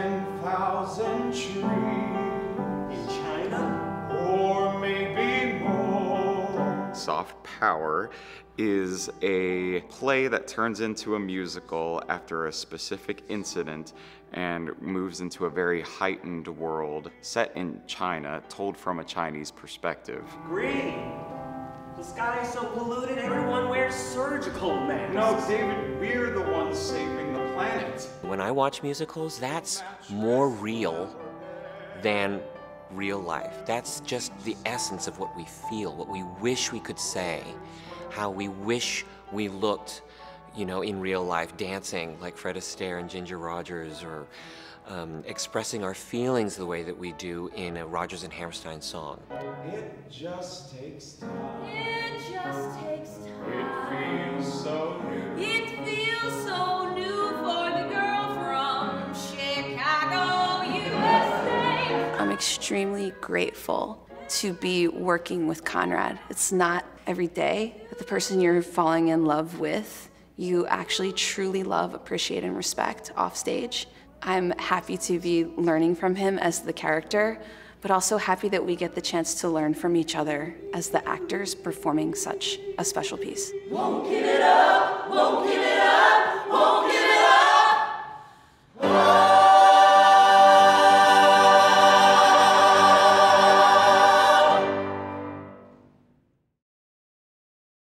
10,000 trees. In China? Or maybe more. Soft Power is a play that turns into a musical after a specific incident and moves into a very heightened world set in China, told from a Chinese perspective. Green. The sky is so polluted, everyone wears surgical masks. No, David, we're When I watch musicals, that's more real than real life. That's just the essence of what we feel, what we wish we could say, how we wish we looked, you know, in real life, dancing like Fred Astaire and Ginger Rogers, or um, expressing our feelings the way that we do in a Rodgers and Hammerstein song. It just takes time. I'm extremely grateful to be working with Conrad. It's not every day that the person you're falling in love with you actually truly love, appreciate, and respect off stage. I'm happy to be learning from him as the character, but also happy that we get the chance to learn from each other as the actors performing such a special piece. Won't give it up, won't give it up,